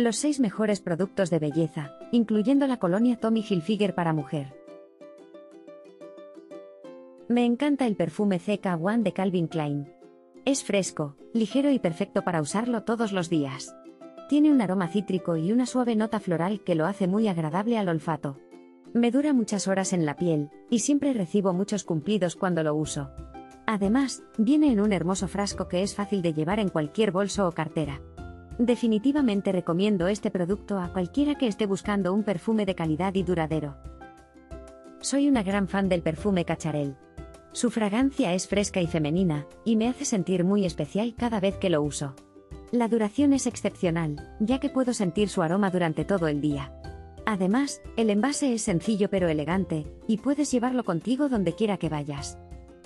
Los 6 mejores productos de belleza, incluyendo la colonia Tommy Hilfiger para mujer. Me encanta el perfume CK1 de Calvin Klein. Es fresco, ligero y perfecto para usarlo todos los días. Tiene un aroma cítrico y una suave nota floral que lo hace muy agradable al olfato. Me dura muchas horas en la piel, y siempre recibo muchos cumplidos cuando lo uso. Además, viene en un hermoso frasco que es fácil de llevar en cualquier bolso o cartera. Definitivamente recomiendo este producto a cualquiera que esté buscando un perfume de calidad y duradero. Soy una gran fan del perfume Cacharel. Su fragancia es fresca y femenina, y me hace sentir muy especial cada vez que lo uso. La duración es excepcional, ya que puedo sentir su aroma durante todo el día. Además, el envase es sencillo pero elegante, y puedes llevarlo contigo donde quiera que vayas.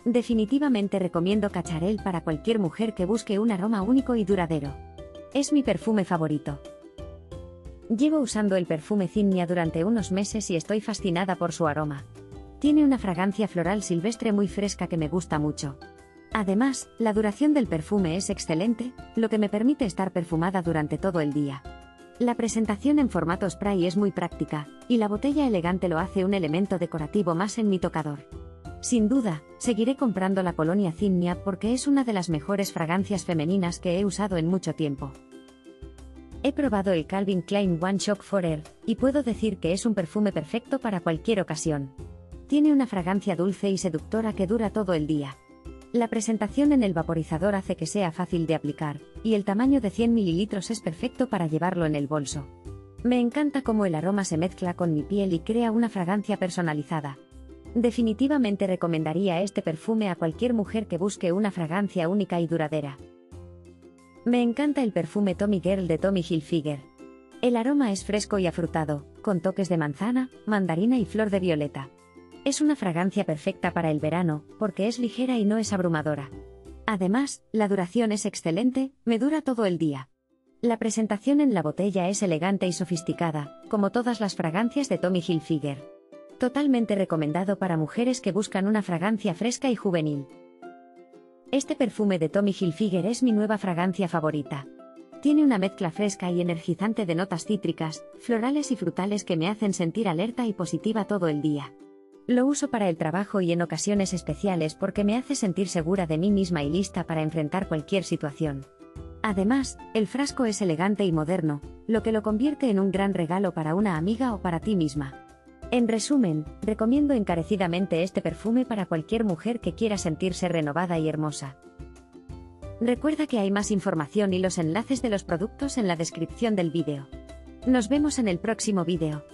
Definitivamente recomiendo Cacharel para cualquier mujer que busque un aroma único y duradero. Es mi perfume favorito. Llevo usando el perfume Zinnia durante unos meses y estoy fascinada por su aroma. Tiene una fragancia floral silvestre muy fresca que me gusta mucho. Además, la duración del perfume es excelente, lo que me permite estar perfumada durante todo el día. La presentación en formato spray es muy práctica, y la botella elegante lo hace un elemento decorativo más en mi tocador. Sin duda, seguiré comprando la colonia Zinnia porque es una de las mejores fragancias femeninas que he usado en mucho tiempo. He probado el Calvin Klein One Shock Forever, y puedo decir que es un perfume perfecto para cualquier ocasión. Tiene una fragancia dulce y seductora que dura todo el día. La presentación en el vaporizador hace que sea fácil de aplicar, y el tamaño de 100 ml es perfecto para llevarlo en el bolso. Me encanta cómo el aroma se mezcla con mi piel y crea una fragancia personalizada. Definitivamente recomendaría este perfume a cualquier mujer que busque una fragancia única y duradera. Me encanta el perfume Tommy Girl de Tommy Hilfiger. El aroma es fresco y afrutado, con toques de manzana, mandarina y flor de violeta. Es una fragancia perfecta para el verano, porque es ligera y no es abrumadora. Además, la duración es excelente, me dura todo el día. La presentación en la botella es elegante y sofisticada, como todas las fragancias de Tommy Hilfiger. Totalmente recomendado para mujeres que buscan una fragancia fresca y juvenil. Este perfume de Tommy Hilfiger es mi nueva fragancia favorita. Tiene una mezcla fresca y energizante de notas cítricas, florales y frutales que me hacen sentir alerta y positiva todo el día. Lo uso para el trabajo y en ocasiones especiales porque me hace sentir segura de mí misma y lista para enfrentar cualquier situación. Además, el frasco es elegante y moderno, lo que lo convierte en un gran regalo para una amiga o para ti misma. En resumen, recomiendo encarecidamente este perfume para cualquier mujer que quiera sentirse renovada y hermosa. Recuerda que hay más información y los enlaces de los productos en la descripción del vídeo. Nos vemos en el próximo vídeo.